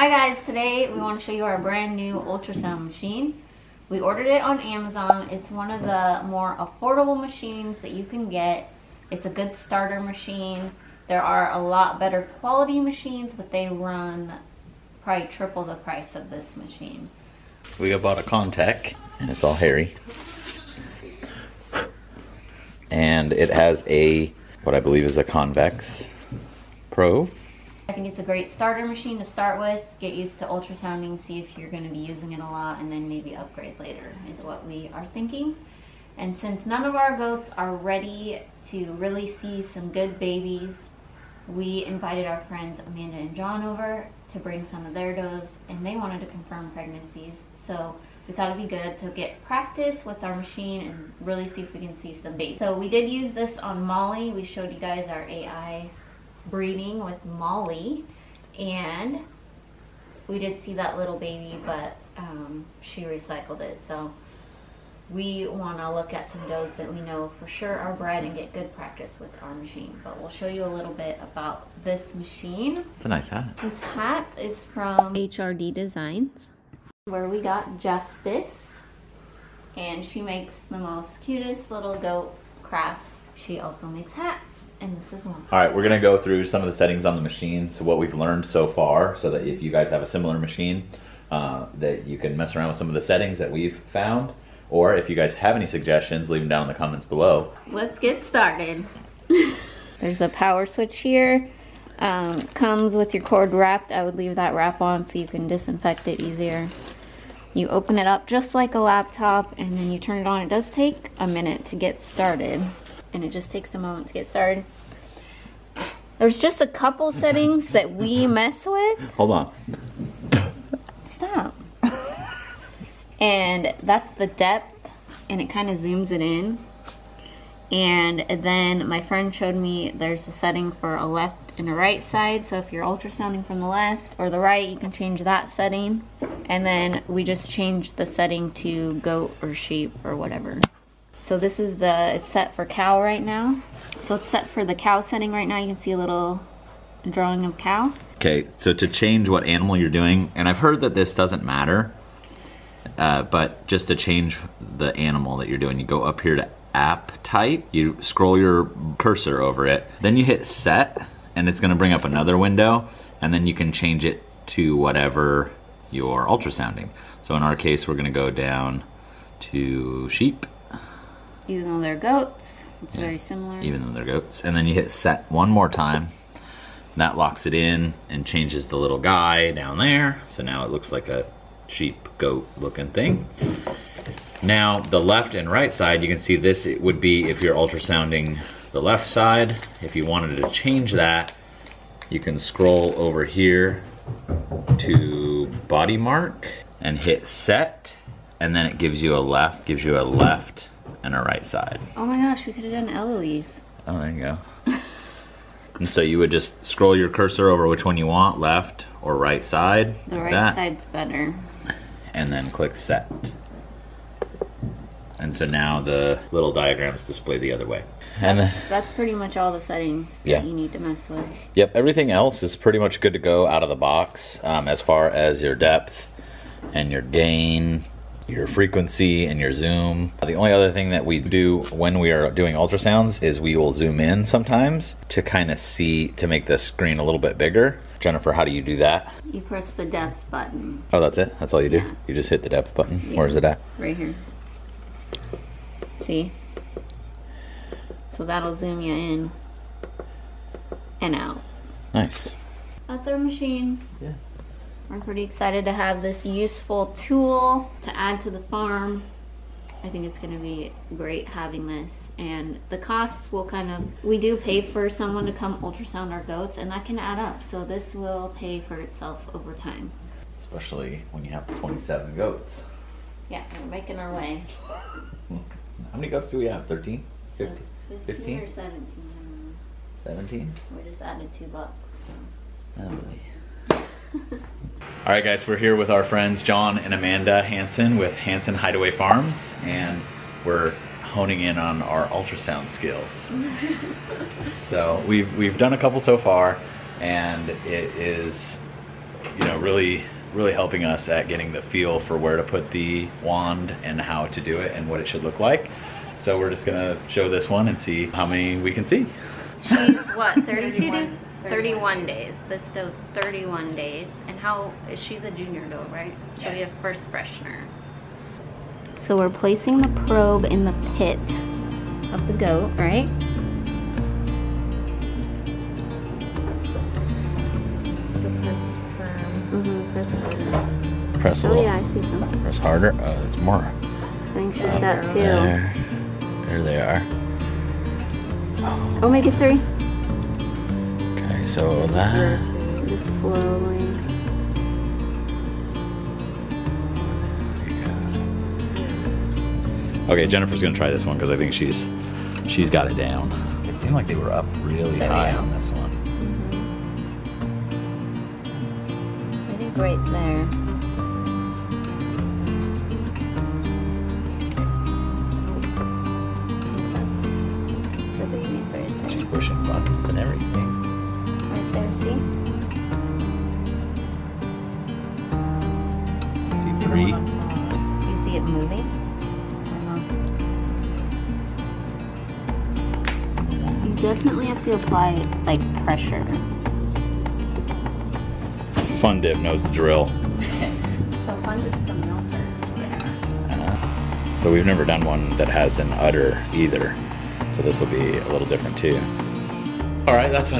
Hi guys, today we want to show you our brand new ultrasound machine. We ordered it on Amazon. It's one of the more affordable machines that you can get. It's a good starter machine. There are a lot better quality machines, but they run probably triple the price of this machine. We bought a Contec, and it's all hairy. And it has a, what I believe is a convex probe. I think it's a great starter machine to start with. Get used to ultrasounding, see if you're going to be using it a lot, and then maybe upgrade later is what we are thinking. And since none of our goats are ready to really see some good babies, we invited our friends Amanda and John over to bring some of their does, and they wanted to confirm pregnancies. So we thought it'd be good to get practice with our machine and really see if we can see some babies. So we did use this on Molly. We showed you guys our AI breeding with Molly and we did see that little baby but um, she recycled it so we want to look at some does that we know for sure are bred and get good practice with our machine but we'll show you a little bit about this machine. It's a nice hat. This hat is from HRD Designs where we got Justice and she makes the most cutest little goat crafts she also makes hats and this is one. All right, we're gonna go through some of the settings on the machine, so what we've learned so far, so that if you guys have a similar machine, uh, that you can mess around with some of the settings that we've found, or if you guys have any suggestions, leave them down in the comments below. Let's get started. There's the power switch here. Um, comes with your cord wrapped. I would leave that wrap on so you can disinfect it easier. You open it up just like a laptop and then you turn it on. It does take a minute to get started and it just takes a moment to get started. There's just a couple settings that we mess with. Hold on. Stop. and that's the depth and it kind of zooms it in. And then my friend showed me there's a setting for a left and a right side. So if you're ultrasounding from the left or the right, you can change that setting. And then we just changed the setting to goat or sheep or whatever. So this is the, it's set for cow right now. So it's set for the cow setting right now. You can see a little drawing of cow. Okay, so to change what animal you're doing, and I've heard that this doesn't matter, uh, but just to change the animal that you're doing, you go up here to app type, you scroll your cursor over it, then you hit set, and it's gonna bring up another window, and then you can change it to whatever you're ultrasounding. So in our case, we're gonna go down to sheep, even though they're goats. It's yeah. very similar. Even though they're goats. And then you hit set one more time. That locks it in and changes the little guy down there. So now it looks like a sheep goat looking thing. Now the left and right side, you can see this it would be if you're ultrasounding the left side. If you wanted to change that, you can scroll over here to body mark and hit set and then it gives you a left, gives you a left and a right side. Oh my gosh, we could have done Eloise. Oh, there you go. and so you would just scroll your cursor over which one you want, left or right side. The right that, side's better. And then click set. And so now the little diagrams display the other way. And that's, that's pretty much all the settings yeah. you need to mess with. Yep, everything else is pretty much good to go out of the box um, as far as your depth and your gain your frequency and your zoom. The only other thing that we do when we are doing ultrasounds is we will zoom in sometimes to kind of see, to make the screen a little bit bigger. Jennifer, how do you do that? You press the depth button. Oh, that's it? That's all you do? Yeah. You just hit the depth button? Yeah. Where is it at? Right here. See? So that'll zoom you in and out. Nice. That's our machine. Yeah. We're pretty excited to have this useful tool to add to the farm. I think it's going to be great having this. And the costs will kind of, we do pay for someone to come ultrasound our goats, and that can add up. So this will pay for itself over time. Especially when you have 27 goats. Yeah, we're making our way. How many goats do we have? 13? 15? 15, 15? or 17? 17? We just added two bucks. So. Oh, Emily. All right, guys, we're here with our friends John and Amanda Hanson with Hanson Hideaway Farms, and we're honing in on our ultrasound skills. so we've we've done a couple so far, and it is you know, really, really helping us at getting the feel for where to put the wand and how to do it and what it should look like. So we're just gonna show this one and see how many we can see. She's what, 32 days? 31 days. This does 31 days. And how, she's a junior though, right? She'll be a first freshener. So we're placing the probe in the pit of the goat, right? Press firm. Mm-hmm, press. Press a Oh yeah, I see some. Press harder. Oh, it's more. I think she's Up got two. There. There they are. Oh, maybe three. Okay, so that. Just slowly. Okay, Jennifer's gonna try this one because I think she's she's got it down. It seemed like they were up really There high on this one. I think right there. Moving? You definitely have to apply like pressure. Fun dip knows the drill. So fun to some milkers. Uh, so we've never done one that has an udder either. So this will be a little different too. All right, that's a,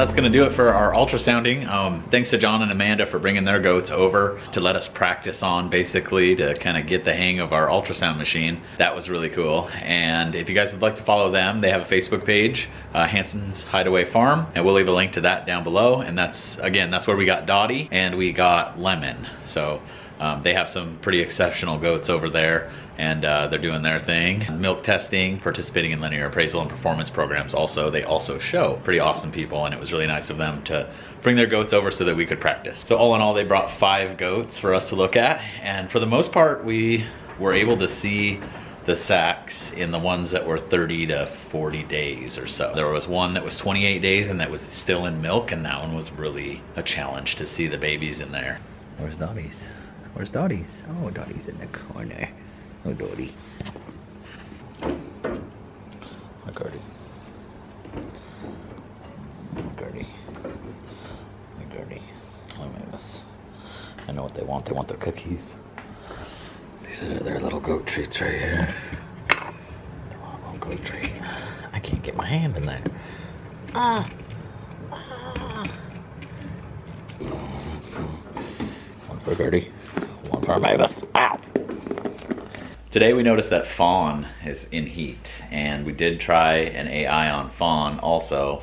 that's gonna do it for our ultrasounding. Um, thanks to John and Amanda for bringing their goats over to let us practice on basically to kind of get the hang of our ultrasound machine. That was really cool. And if you guys would like to follow them, they have a Facebook page, uh, Hanson's Hideaway Farm, and we'll leave a link to that down below. And that's, again, that's where we got Dottie and we got Lemon. So um, they have some pretty exceptional goats over there and uh, they're doing their thing. Milk testing, participating in linear appraisal and performance programs also. They also show pretty awesome people and it was really nice of them to bring their goats over so that we could practice. So all in all, they brought five goats for us to look at. And for the most part, we were able to see the sacks in the ones that were 30 to 40 days or so. There was one that was 28 days and that was still in milk and that one was really a challenge to see the babies in there. Where's Dottie's? Where's Dottie's? Oh, Dottie's in the corner. Oh, Dottie. Hi, Cardi. Hi, Cardi. Oh, goodness. I know what they want. They want their cookies. These are their little goat treats right here. They want a little goat treat. I can't get my hand in there. Ah. ah. One for Gertie, Ow! Today we noticed that Fawn is in heat, and we did try an AI on Fawn also,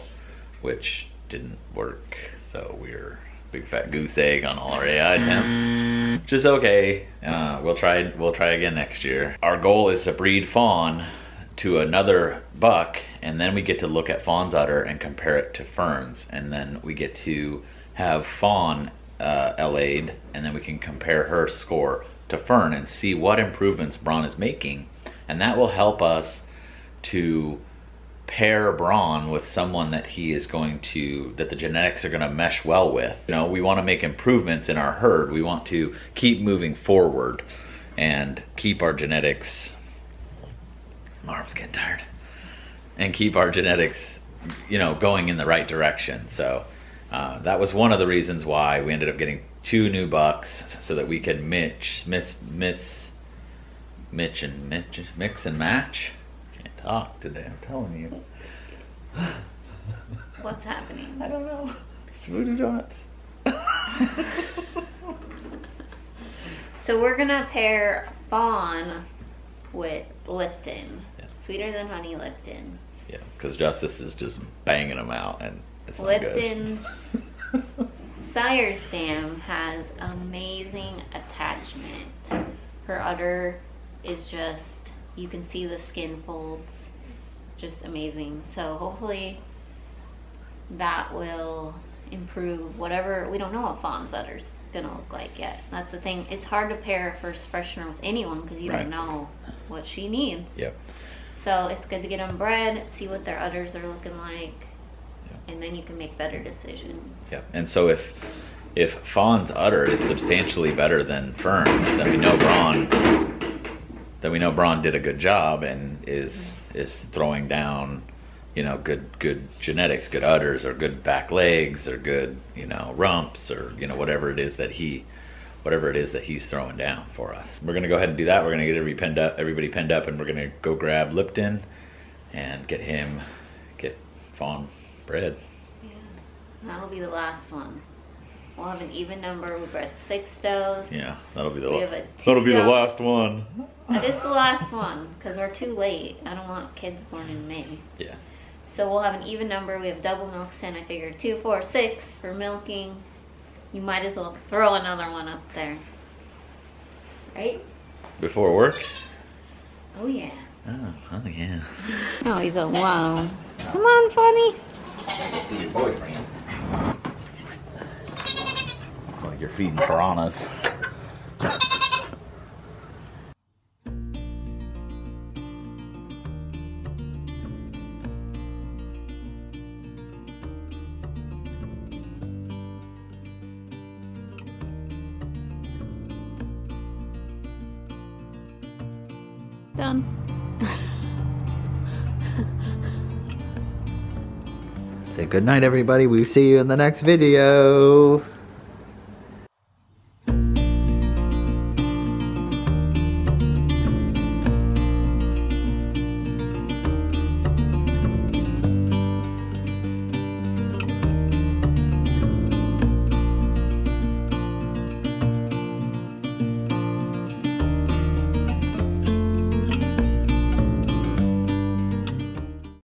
which didn't work. So we're big fat goose egg on all our AI attempts, is okay. Uh, we'll try. We'll try again next year. Our goal is to breed Fawn to another buck, and then we get to look at Fawn's udder and compare it to Fern's, and then we get to have Fawn uh, LA'd, and then we can compare her score to Fern and see what improvements Braun is making, and that will help us to pair Braun with someone that he is going to that the genetics are going to mesh well with. You know, we want to make improvements in our herd. We want to keep moving forward and keep our genetics my arm's getting tired. And keep our genetics, you know, going in the right direction. So uh, that was one of the reasons why we ended up getting two new bucks so that we could mitch, miss, miss, mitch and mitch, mix and match. Can't talk today. I'm telling you. What's happening? I don't know. It's voodoo donuts. So we're gonna pair Fawn with Lipton. Yeah. Sweeter than honey Lipton. Yeah, because Justice is just banging them out, and it's. Lipton's sire stem has amazing attachment. Her udder is just, you can see the skin folds, just amazing. So hopefully that will improve whatever, we don't know what Fawn's udder's gonna look like yet. That's the thing, it's hard to pair a first freshener with anyone because you Right. don't know what she needs. Yep. So it's good to get them bred, see what their udders are looking like, and then you can make better decisions. Yeah, and so if if Fawn's udder is substantially better than Fern's, then we know Braun. Then we know Braun did a good job and is is throwing down, you know, good good genetics, good udders, or good back legs, or good you know rumps, or you know whatever it is that he, whatever it is that he's throwing down for us. We're gonna go ahead and do that. We're gonna get everybody penned up, everybody penned up, and we're gonna go grab Lipton, and get him, get Fawn bred. That'll be the last one. We'll have an even number. We've got six does. Yeah, that'll be the We have a that'll be the last one. That is the last one because we're too late. I don't want kids born in May. Yeah. So we'll have an even number. We have double milks in. I figured two, four, six for milking. You might as well throw another one up there. Right? Before work. Oh yeah. Oh, oh yeah. Oh, he's alone. Come on, funny. See your boyfriend. Like you're feeding piranhas. Done. Say good night, everybody. We see you in the next video.